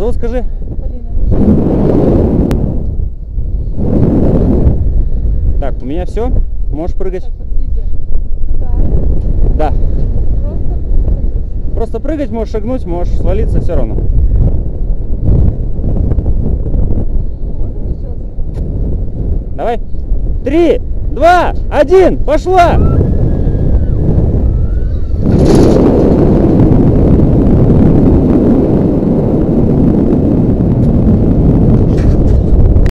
зовут, скажи? Полина. Так, у меня все. Можешь прыгать. Так, Да. Просто Просто прыгать можешь, шагнуть, можешь свалиться, все равно. Давай. Три, два, один, пошла!